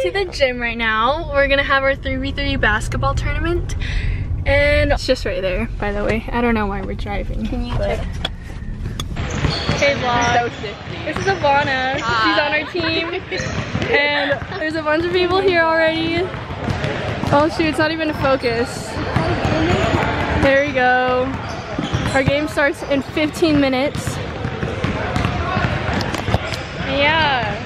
to the gym right now. We're gonna have our 3v3 basketball tournament. And it's just right there, by the way. I don't know why we're driving. Can you but... Hey vlog. This is Ivana. She's on our ah. team. and there's a bunch of people here already. Oh shoot, it's not even a focus. There we go. Our game starts in 15 minutes. Yeah.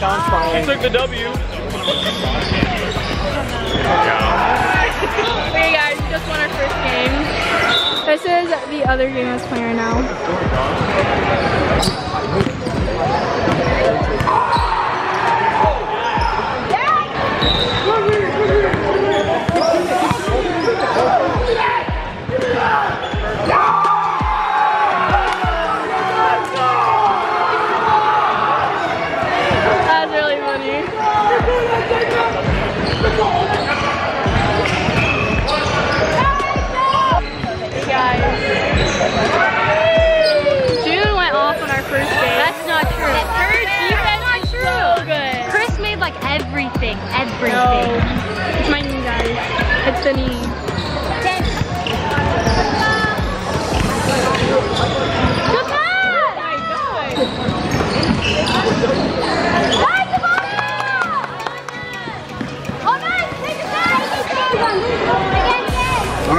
He took the W. hey guys, we just won our first game. This is the other game I was playing right now. everything.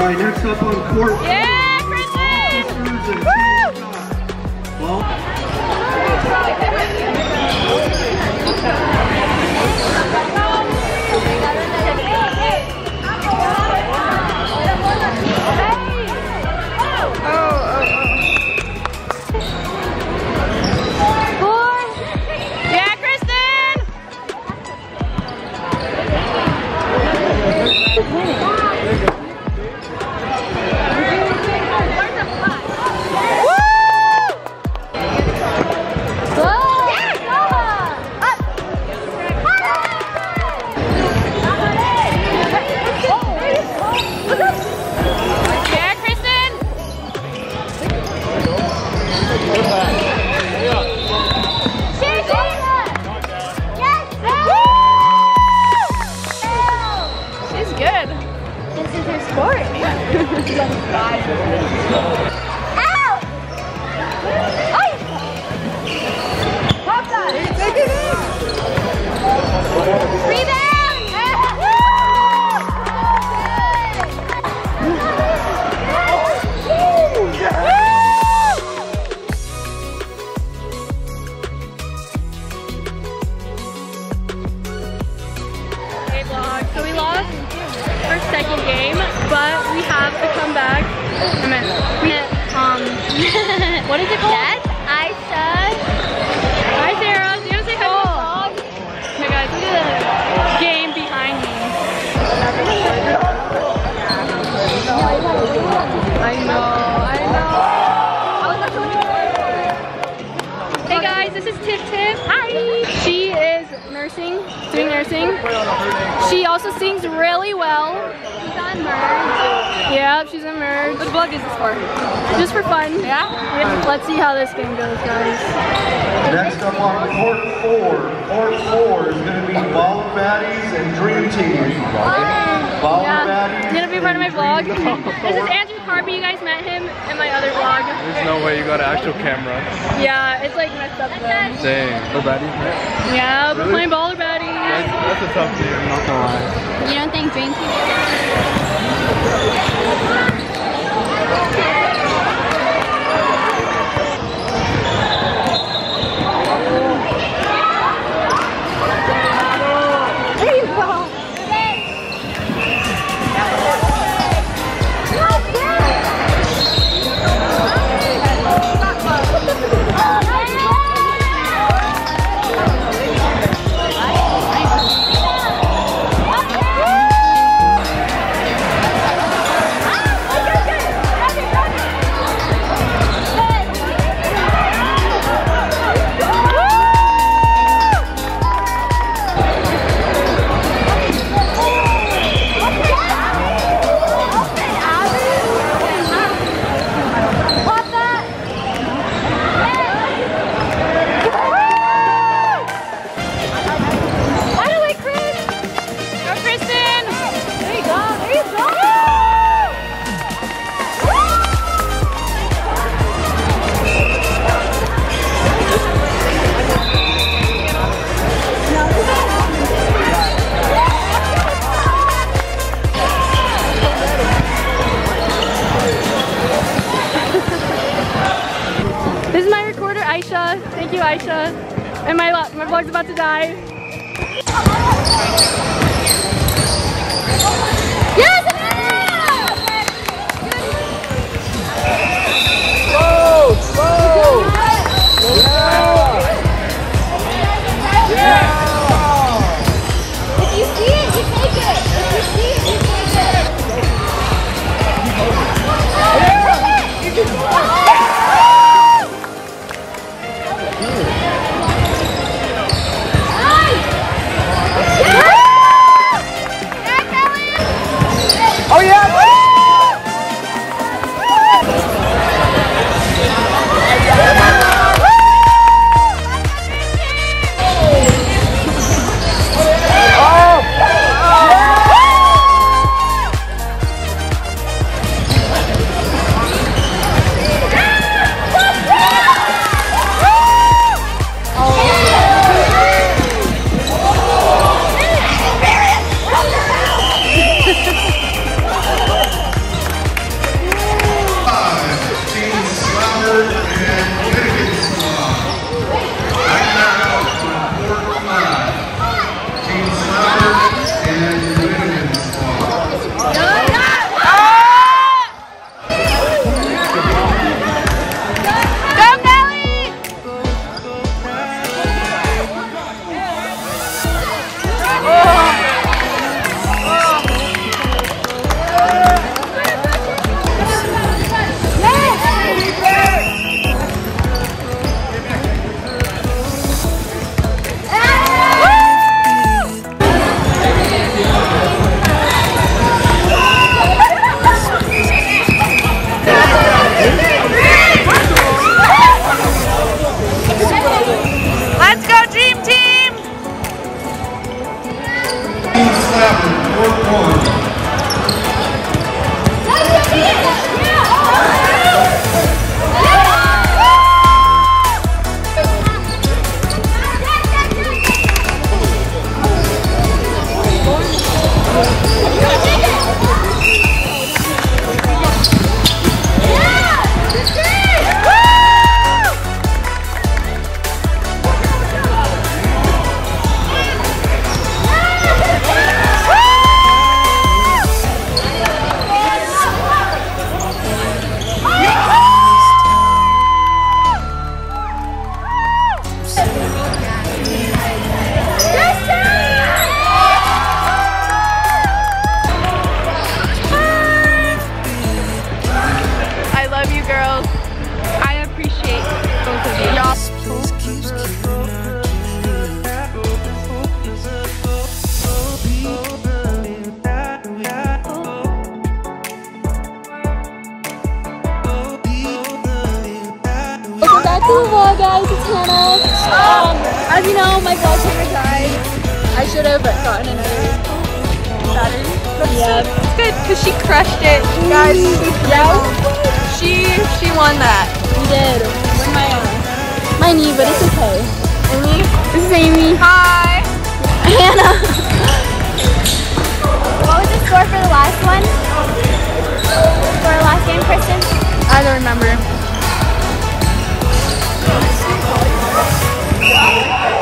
All right, next up on court. Yeah, our second game, but we have to come back. I meant, we, um, what is it called? That's Aisha. Hi Sarah, do you want to say hi to the vlog? Oh my god, look at the game behind me. I know, I know. Hey guys, this is Tip Tip. Hi. She is nursing, doing nursing. She also sings really well. She's on Merge. Yeah, she's in Merge. What vlog is this for? Just for fun. Yeah? Let's see how this game goes, guys. Next up on court four. Court four is going to be Baller Baddies and Dream Team. Baller Yeah, Baddies. you gonna be part of my vlog. Dream Team. This is Andrew Carby. You guys met him in my other vlog. There's no way you got an actual camera. Yeah, it's like messed up though. Dang. The baddies, man. Yeah, we're Really? playing baller baddies. That's, that's a tough game, I'm not gonna lie. You don't think Dream Aisha. And my my vlog's about to die. Guys, it's Hannah. Um, as you know, my vlog camera died. I should have gotten another battery. Yeah. It's good because she crushed it. Guys, Yeah, she she won that. we did. With my own. My knee, but it's okay. Amy? This is Amy. Hi. Hannah. What was the score for the last one? For our last game, Kristen? I don't remember. Thank you.